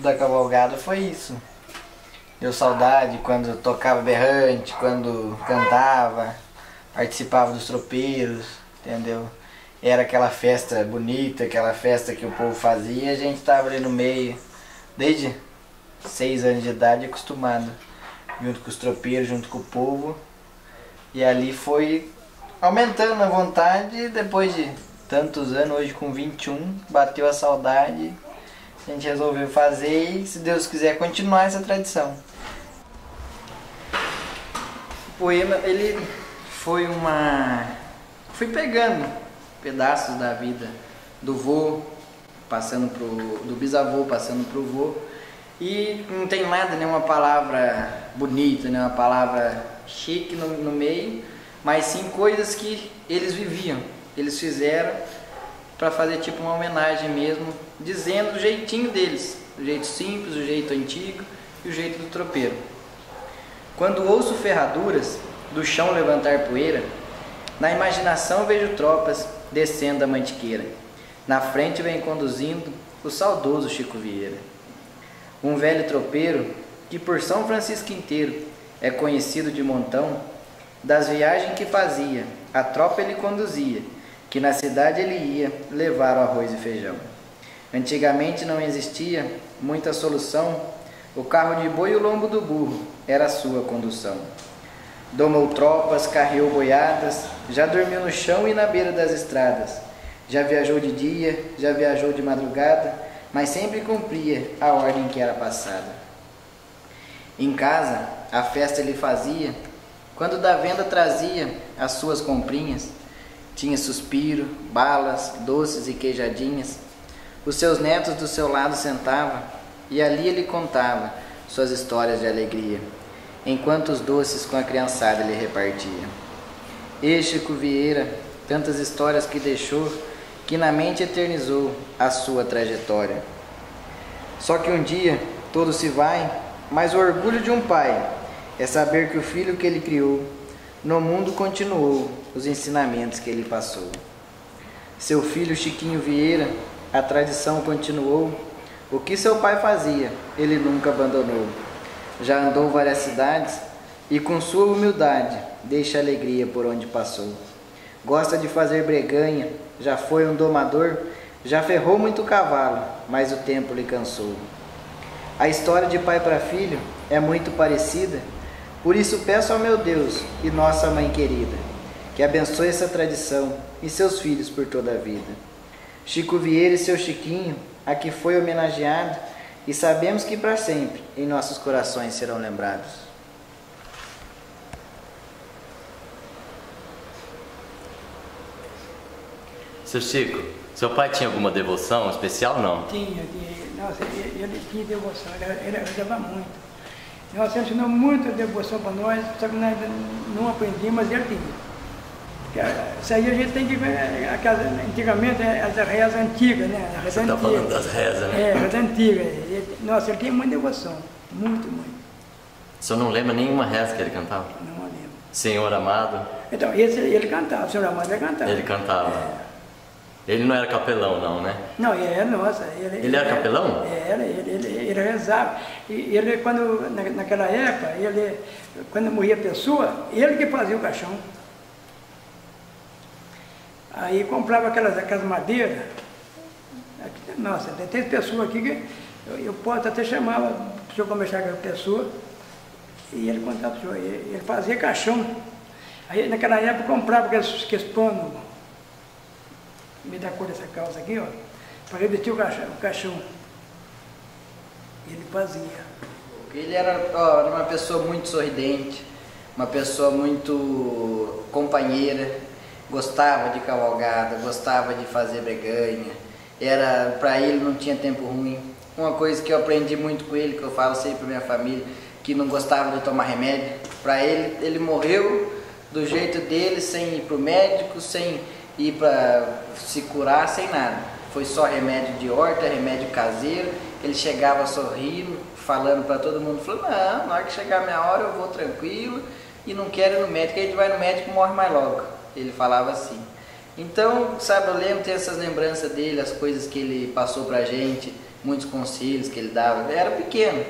da cavalgada foi isso. Deu saudade quando tocava berrante, quando cantava, participava dos tropeiros, entendeu? Era aquela festa bonita, aquela festa que o povo fazia a gente estava ali no meio, desde seis anos de idade, acostumado, junto com os tropeiros, junto com o povo. E ali foi aumentando a vontade depois de tantos anos, hoje com 21, bateu a saudade, a gente resolveu fazer e, se Deus quiser, continuar essa tradição. O poema, ele foi uma... fui pegando pedaços da vida do vô, passando pro... do bisavô, passando pro vô, e não tem nada, nenhuma palavra bonita, nenhuma palavra chique no, no meio, mas sim coisas que eles viviam, eles fizeram para fazer tipo uma homenagem mesmo, dizendo o jeitinho deles, o jeito simples, o jeito antigo e o jeito do tropeiro. Quando ouço ferraduras do chão levantar poeira, na imaginação vejo tropas descendo a mantiqueira. Na frente vem conduzindo o saudoso Chico Vieira. Um velho tropeiro que por São Francisco inteiro é conhecido de montão, das viagens que fazia, a tropa ele conduzia, que na cidade ele ia levar o arroz e feijão. Antigamente não existia muita solução, o carro de boi e o lombo do burro era a sua condução. Domou tropas, carreou boiadas, já dormiu no chão e na beira das estradas. Já viajou de dia, já viajou de madrugada, mas sempre cumpria a ordem que era passada. Em casa, a festa ele fazia, quando da venda trazia as suas comprinhas, tinha suspiro, balas, doces e queijadinhas. Os seus netos do seu lado sentavam e ali ele contava suas histórias de alegria, enquanto os doces com a criançada ele repartia. E Chico Vieira, tantas histórias que deixou, que na mente eternizou a sua trajetória. Só que um dia todo se vai, mas o orgulho de um pai é saber que o filho que ele criou no mundo continuou os ensinamentos que ele passou. Seu filho Chiquinho Vieira, a tradição continuou. O que seu pai fazia, ele nunca abandonou. Já andou várias cidades e com sua humildade deixa alegria por onde passou. Gosta de fazer breganha, já foi um domador, já ferrou muito cavalo, mas o tempo lhe cansou. A história de pai para filho é muito parecida, por isso peço ao meu Deus e nossa mãe querida, que abençoe essa tradição e seus filhos por toda a vida. Chico Vieira e seu Chiquinho, a que foi homenageado, e sabemos que para sempre em nossos corações serão lembrados. Seu Chico, seu pai tinha alguma devoção especial não? Tinha, tinha. Nossa, ele, ele tinha devoção, ele, ele ajudava muito. Nossa, ele ensinou muita devoção para nós, só que nós não aprendíamos, mas ele tinha. Isso aí a gente tem que ver, aquelas, antigamente, as rezas antigas, né? As Você está falando das rezas, né? É, as antigas. Nossa, ele tinha muita devoção, muito, muito. O senhor não lembra nenhuma reza que ele cantava? Não lembro. Senhor amado? Então, esse ele cantava, o Senhor amado ele cantava. Ele cantava. É. Ele não era capelão, não, né? Não, ele era, nossa. Ele, ele era capelão? Era, ele, ele, ele rezava. E ele, quando, na, naquela época, ele, quando morria a pessoa, ele que fazia o caixão. Aí comprava aquelas, aquelas madeiras. Nossa, tem pessoa aqui que eu, eu posso até chamar para o senhor conversar com a pessoa. E ele contava para o senhor, ele, ele fazia caixão. Aí naquela época comprava aqueles, aqueles panos me dá cor dessa calça aqui, ó, para revestir o caixão, o caixão. Ele fazia. Ele era ó, uma pessoa muito sorridente, uma pessoa muito companheira, gostava de cavalgada, gostava de fazer breganha. Era para ele não tinha tempo ruim. Uma coisa que eu aprendi muito com ele, que eu falo sempre para minha família, que não gostava de tomar remédio. Para ele, ele morreu do jeito dele, sem ir para o médico, sem ir para se curar sem nada. Foi só remédio de horta, remédio caseiro. Ele chegava sorrindo, falando para todo mundo, falou, não, na hora que chegar a minha hora eu vou tranquilo e não quero ir no médico, a gente vai no médico e morre mais logo. Ele falava assim. Então, sabe, eu lembro, tenho essas lembranças dele, as coisas que ele passou pra gente, muitos conselhos que ele dava. Ele era pequeno.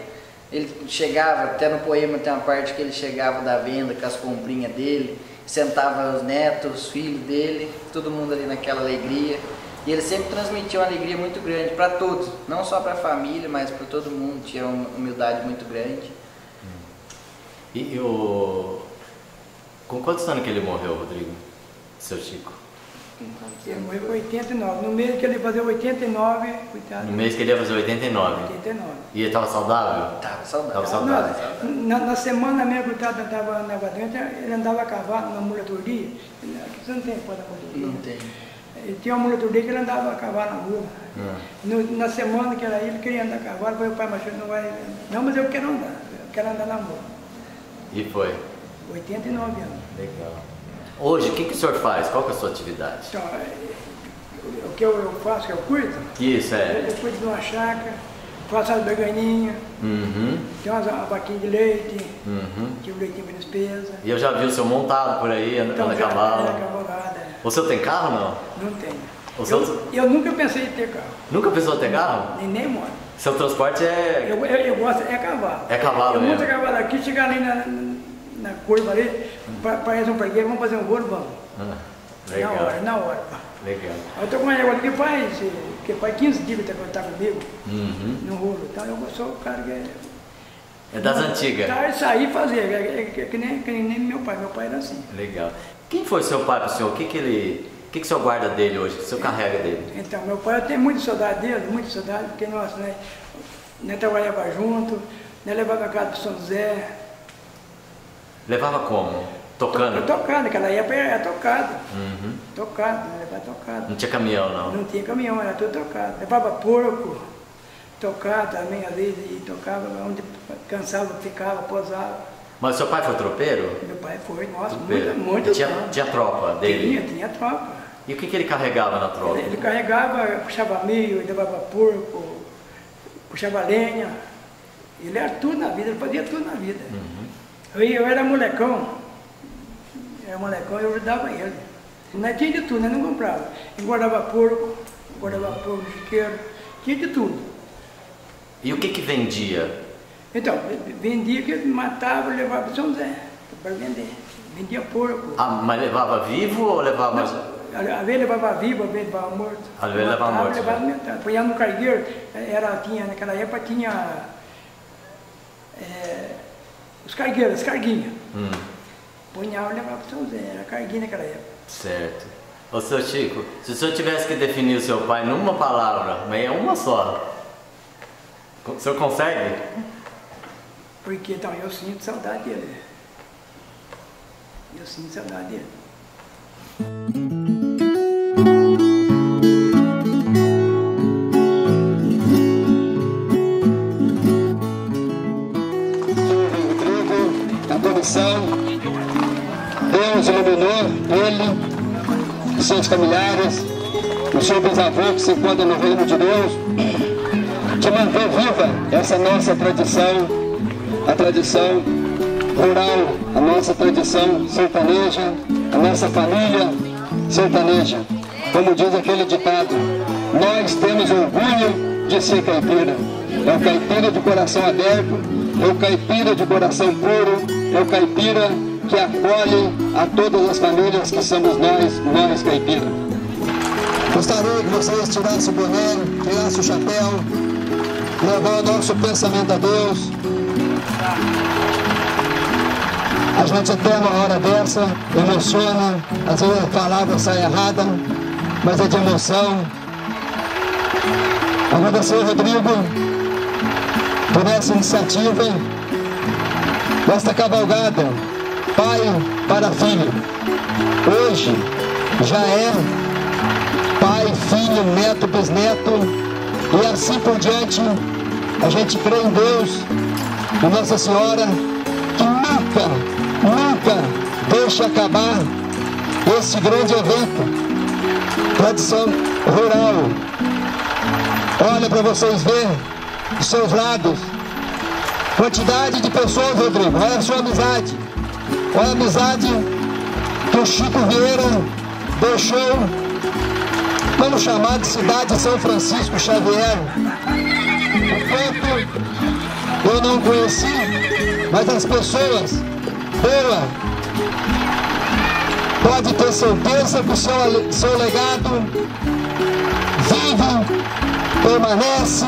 Ele chegava, até no poema tem uma parte que ele chegava da venda com as comprinhas dele, sentava os netos, os filhos dele, todo mundo ali naquela alegria. E ele sempre transmitia uma alegria muito grande para todos, não só para a família, mas para todo mundo. Tinha uma humildade muito grande. E, e o... Com quantos anos que ele morreu, Rodrigo? Seu Chico? Ele morreu com 89. No mês que ele ia fazer 89, coitado. No mês que ele ia fazer 89. 89. E ele estava saudável? Tava saudável. Tava saudável. Na, na semana mesmo que o coitado estava na doente, ele andava a cavalo na mulatoria. Aqui você não tem pó da. Não tem. Ele tinha uma mulatoria que ele andava a cavalo na mula. Hum. No- na semana que era ele, queria andar a cavalo, falei, pai, mas você não vai. Não, mas eu quero andar, eu quero andar na mula. E foi? 89 anos. Legal. Hoje, o que, que o senhor faz? Qual que é a sua atividade? Então, é, o que eu, eu faço, que eu cuido, Isso, eu, é. eu cuido de uma chácara, faço as veganinhas, Uhum, tem umas uma vaquinha de leite, uhum. tive leitinho para despesa. E eu já vi o senhor montado por aí, andando a É, cavalo. cavalgada, O senhor tem carro não? não tenho. O Eu, seu- eu nunca pensei em ter carro, Nunca pensou em ter carro? nem, nem moto. Seu transporte é. Eu, eu, eu gosto, é cavalo. É cavalo Eu monto mesmo. a cavalo aqui, chegar ali na, na curva ali, pa- parece um pregueiro, vamos fazer um rolo, vamos. Ah, Na legal. hora, na hora. Legal. Eu tô com uma ali que faz, que faz 15 dias que tá comigo, Uhum. no rolo. Então eu sou o cara que é. É das antigas. Tá, sair e fazer, é, é- é que, nem, que nem meu pai, meu pai era assim. Legal. Quem foi seu pai pro senhor? O que, que ele. O que, que o senhor guarda dele hoje? O que o senhor carrega dele? Então, meu pai, eu tenho muita saudade dele, muita saudade, porque nós, né, nós trabalhava junto, nós levava a casa para São José. Levava como? Tocando? Tocado, naquela época era tocado. Uhum. Tocado, né, levava tocado. Não tinha caminhão, não. Não tinha caminhão, era tudo tocado. Levava porco, tocado também, às vezes, e tocava onde cansava, ficava, posava. Mas seu pai foi tropeiro? Meu pai foi, nossa, Tropeiro. muito, muito tinha, tinha tropa dele? Tinha, tinha tropa. E o que, que ele carregava na tropa? Ele, ele carregava, puxava milho, levava porco, puxava lenha. Ele era tudo na vida, ele fazia tudo na vida. Eu, eu era molecão, era molecão, eu ajudava ele. Nós tinha de tudo, nós não comprava. Engordava porco, engordava porco chiqueiro, tinha de tudo. E o que, que vendia? Então, vendia que matava levava para São José, para vender. Vendia porco. Ah, mas levava vivo ou levava. Às vezes levava vivo, às vezes levava morto. Às vezes levava morto, Levava né? no cargueiro, era, tinha, naquela época tinha é, os cargueiros, as carguinhas. Hum, Punhava e levava para São José, era carguinha naquela época. certo. Ô seu Chico, se o senhor tivesse que definir o seu pai numa palavra, mas é uma só. O senhor consegue? Porque então eu sinto saudade dele. Eu sinto saudade dele. Deus iluminou ele, seus familiares, o seu bisavô que se encontra no reino de Deus, de manter viva essa nossa tradição, a tradição rural, a nossa tradição sertaneja, a nossa família sertaneja. Como diz aquele ditado, nós temos orgulho de ser caipira. É o caipira de coração aberto, é o caipira de coração puro, é o caipira que acolhe a todas as famílias que somos nós, nós caipira. Gostaria que vocês tirassem o boné, tirassem o chapéu, levando nosso pensamento a Deus. A gente até uma hora dessa emociona, às vezes a palavra sai errada, mas é de emoção. Agradecer, Rodrigo, por essa iniciativa, desta cavalgada, pai para filho. Hoje já é pai, filho, neto, bisneto, e assim por diante, a gente crê em Deus, em Nossa Senhora, que nunca, nunca deixe acabar esse grande evento. Tradição rural. Olha para vocês verem os seus lados. Quantidade de pessoas, Rodrigo. Olha a sua amizade. Olha a amizade que o Chico Vieira deixou, vamos chamar de cidade de São Francisco Xavier. Enquanto eu não conheci, mas as pessoas boas pode ter certeza que o seu, seu legado vive, permanece,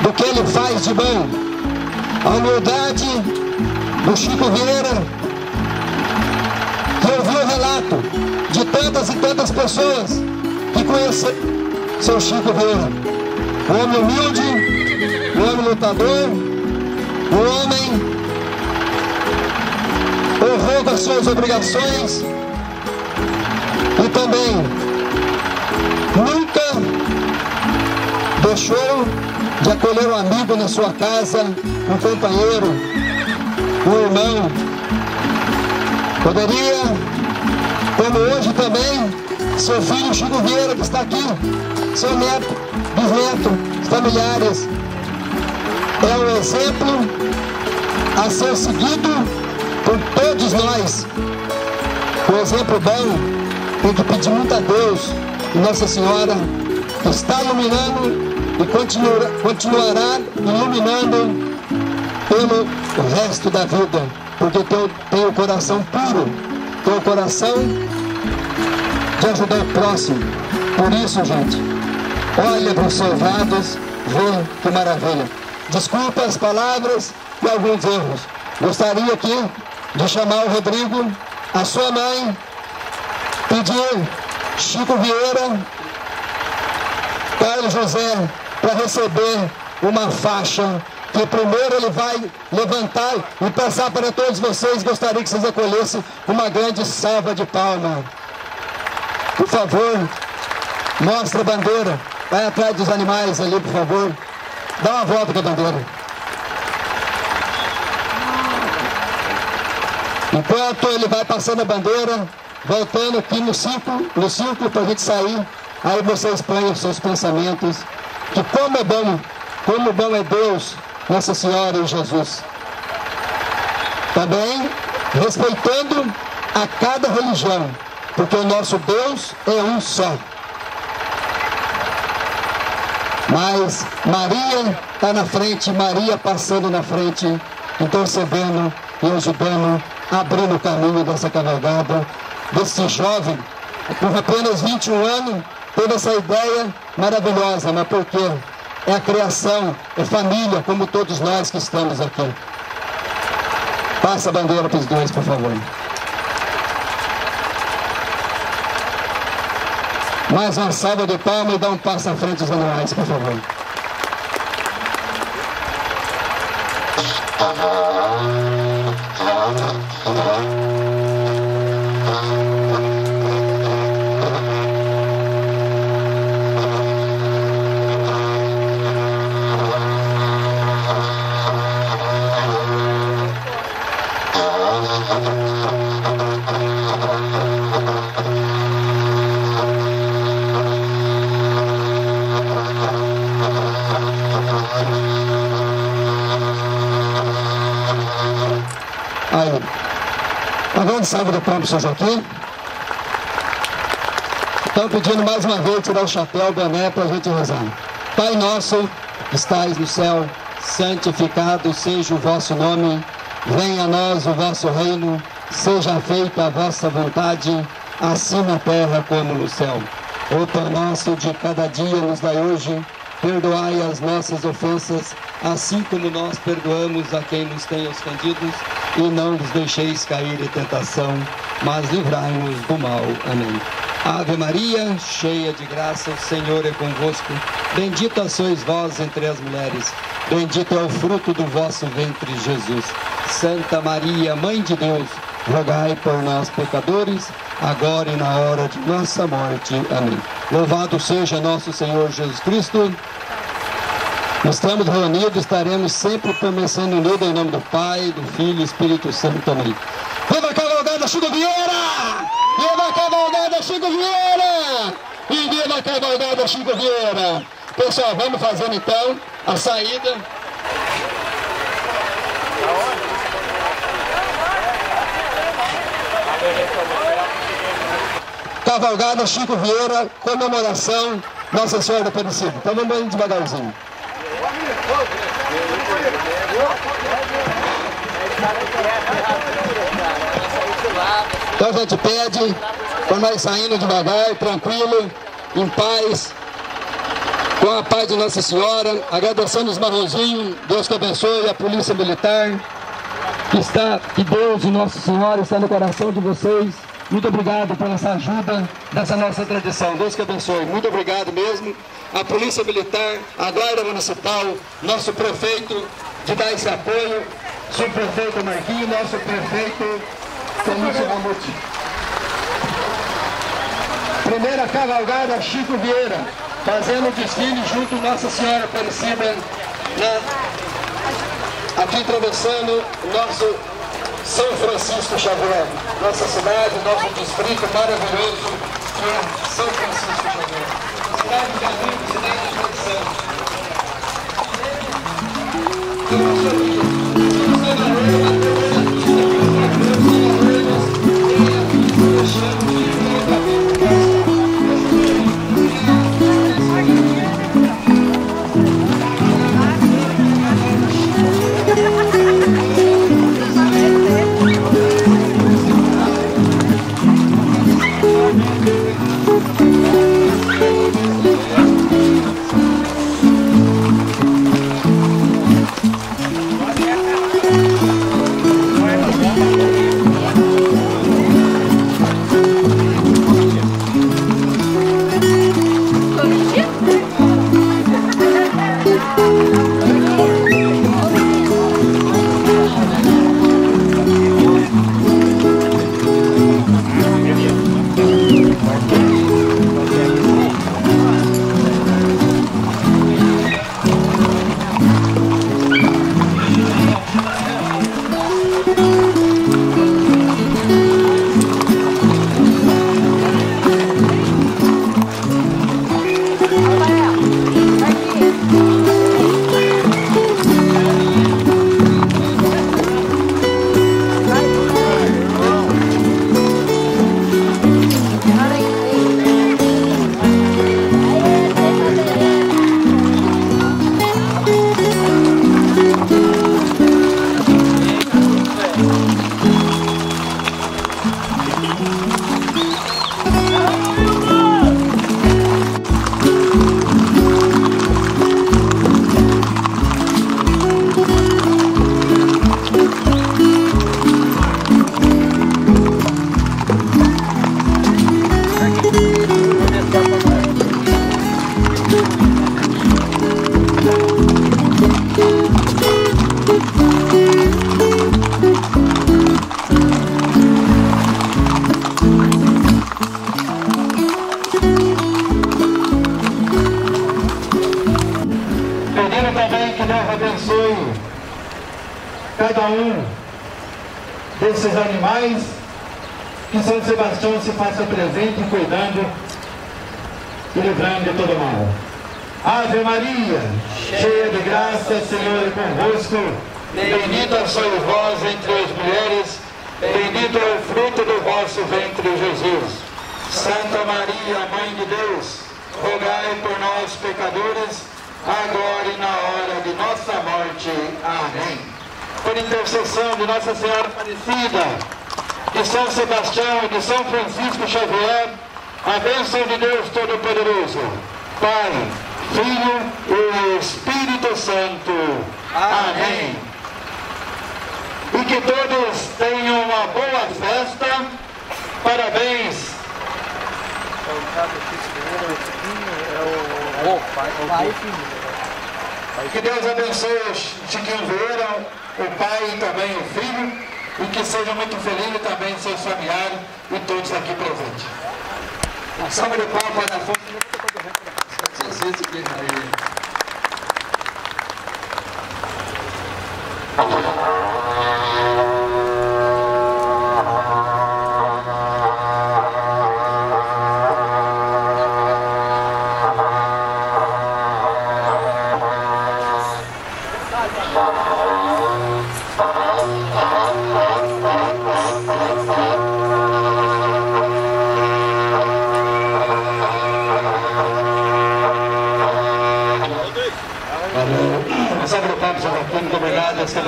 do que ele faz de bom. A humildade do Chico Vieira, que ouviu o relato de tantas e tantas pessoas que conheceram seu Chico Vieira. Um homem humilde, um homem lutador, um homem honrou com as suas obrigações e também nunca deixou de acolher um amigo na sua casa, um companheiro, um irmão. Poderia, como hoje também, seu filho Chico Vieira, que está aqui, seu neto, bisneto, familiares, é um exemplo a ser seguido por todos nós. Um exemplo bom, tem que pedir muito a Deus Nossa Senhora, que está iluminando e continuará, iluminando pelo resto da vida, porque tem, tem o coração puro, tem o coração de ajudar o próximo. Por isso, gente, olha para os seus lados, vê que maravilha. Desculpa as palavras e alguns erros. Gostaria aqui de chamar o Rodrigo, a sua mãe, pedir Chico Vieira, Carlos José, para receber uma faixa que primeiro ele vai levantar e passar para todos vocês. Gostaria que vocês acolhessem uma grande salva de palma. Por favor, mostra a bandeira. Vai atrás dos animais ali, por favor. Dá uma volta com a bandeira. Enquanto ele vai passando a bandeira, voltando aqui no círculo, no círculo para a gente sair, aí você expõe os seus pensamentos, que como é bom, como bom é Deus, Nossa Senhora e Jesus. Também respeitando a cada religião, porque o nosso Deus é um só. Mas Maria está na frente, Maria passando na frente, intercedendo e ajudando abrindo o caminho dessa cavalgada, desse jovem, com apenas 21 anos, teve essa ideia maravilhosa, mas por quê? É a criação, é família, como todos nós que estamos aqui. Passa a bandeira para os dois, por favor. Mais uma salva de palmas e dá um passo à frente dos anuais, por favor. Salva do Campo São Joaquim. Estão pedindo mais uma vez tirar o chapéu, o boné para a gente rezar. Pai nosso, que estais no céu, santificado seja o vosso nome. Venha a nós o vosso reino. Seja feita a vossa vontade, assim na terra como no céu. O pão nosso de cada dia nos dai hoje. Perdoai as nossas ofensas, assim como nós perdoamos a quem nos tem ofendido e não nos deixeis cair em tentação, mas livrai-nos do mal. Amém. Ave Maria, cheia de graça, o Senhor é convosco. Bendita sois vós entre as mulheres, bendito é o fruto do vosso ventre, Jesus. Santa Maria, Mãe de Deus, rogai por nós, pecadores, agora e na hora de nossa morte. Amém. Louvado seja nosso Senhor Jesus Cristo. Nós estamos reunidos, estaremos sempre permanecendo unidos em nome do Pai, do Filho e do Espírito Santo também. Viva a cavalgada Chico Vieira! Viva a cavalgada Chico Vieira! E viva a cavalgada Chico Vieira! Pessoal, vamos fazendo então a saída. Cavalgada Chico Vieira, comemoração Nossa Senhora da Aparecida. Então vamos devagarzinho. Então a gente pede para nós saindo devagar, tranquilo, em paz, com a paz de Nossa Senhora, agradecendo os marronzinhos, Deus que abençoe a Polícia Militar, que está, que Deus e Nossa Senhora está no coração de vocês. Muito obrigado por essa ajuda dessa nossa tradição. Deus que abençoe. Muito obrigado mesmo. A Polícia Militar, a Guarda Municipal, nosso prefeito de dar esse apoio, subprefeito Marquinhos, nosso prefeito Felício Mamute. Primeira cavalgada Chico Vieira, fazendo o desfile junto Nossa Senhora Aparecida, na, aqui atravessando o nosso São Francisco Xavier, nossa cidade, nosso distrito maravilhoso, que é São Francisco Xavier. Cidade de amigos, cidade de tradição. cada um desses animais, que São Sebastião se faça presente cuidando e livrando de todo mal. Ave Maria, cheia de graça, Senhor é convosco, bendita sois vós entre as mulheres, bendito é o fruto do vosso ventre, Jesus. Santa Maria, Mãe de Deus, rogai por nós, pecadores, agora e na hora de nossa morte. Amém por intercessão de Nossa Senhora Aparecida, de São Sebastião e de São Francisco Xavier, a bênção de Deus Todo-Poderoso, Pai, Filho e Espírito Santo. Amém. E que todos tenham uma boa festa. Parabéns. É o pai, filho. Que Deus abençoe os que quem o pai e também o filho, e que sejam muito felizes também seus familiares e todos aqui presentes. Um salve de palmas da a.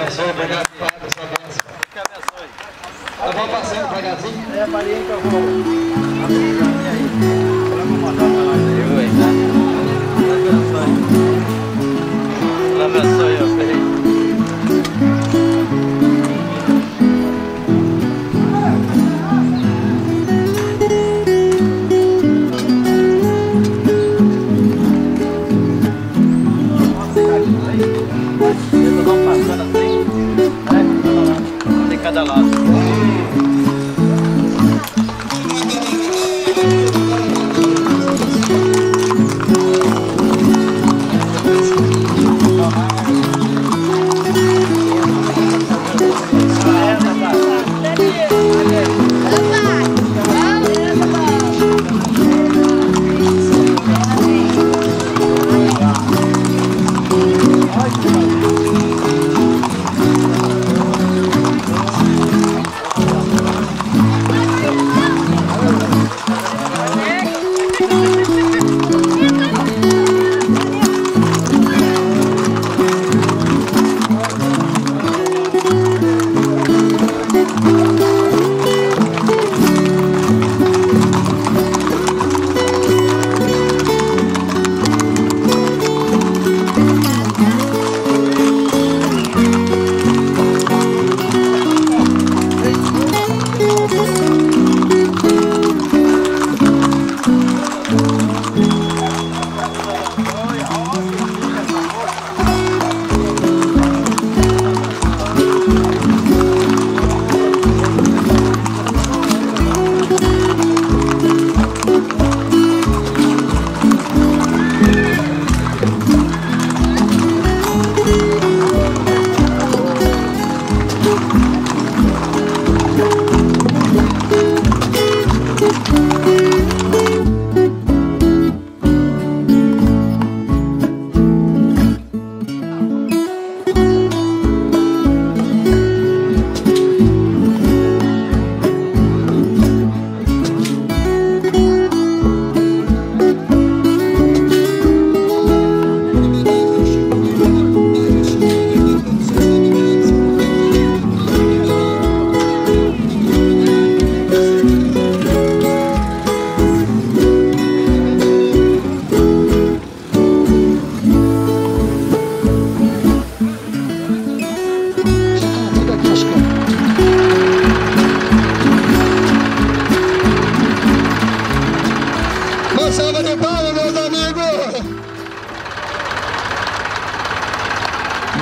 abençoe, obrigado por. Que abençoe. Tá bom passando devagarzinho? É, Maria, que eu vou. Deus abençoe. Deus abençoe.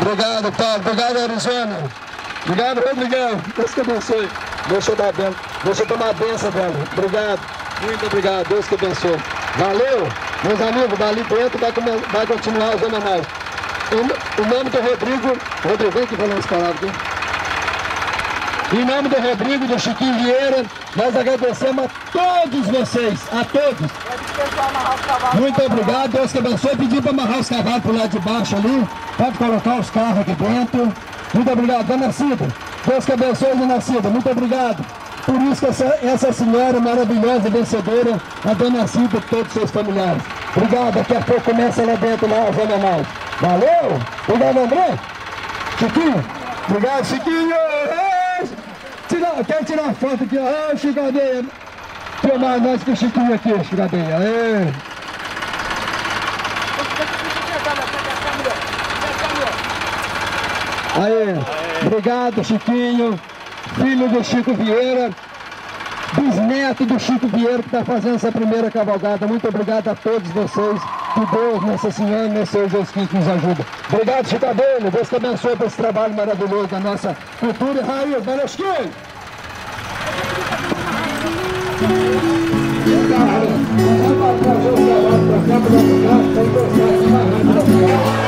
Obrigado, Paulo. Obrigado, Arizona. Obrigado, Rodrigão. Deus te abençoe. Deixa eu dar benção. Deixa eu tomar a benção dela. Obrigado. Muito obrigado. Deus te abençoe. Valeu. Meus amigos, dali dentro vai, vai continuar os homenagem. O, nome do Rodrigo. Rodrigo, vem aqui falar umas palavras aqui. Em nome do Rodrigo, do Chiquinho Vieira, nós agradecemos a todos vocês, a todos. Muito obrigado, Deus te abençoe. Pedir para amarrar os cavalos para lado de baixo ali. Pode colocar os carros aqui dentro. Muito obrigado, Dona Cida. Deus te abençoe, Dona Cida. Muito obrigado. Por isso que essa, essa senhora maravilhosa, vencedora, a Dona Cida e todos os seus familiares. Obrigado, daqui a pouco começa lá dentro, lá, os homenagens. Valeu! Obrigado, André. Chiquinho. Obrigado, Chiquinho. Tira, quero tirar foto aqui, ó. Ô, Chicadeia. Filmar nós com o Chiquinho aqui, Chicadeia. Ei. Aí, obrigado Chiquinho, filho do Chico Vieira, bisneto do Chico Vieira que está fazendo essa primeira cavalgada. Muito obrigado a todos vocês. Que Deus, Nossa Senhora, meu Senhor Jesus Cristo nos ajuda. Obrigado, Chico Abelha. Deus te abençoe por esse trabalho maravilhoso da nossa cultura e raiz. Valeu, Chiquinho! Vamos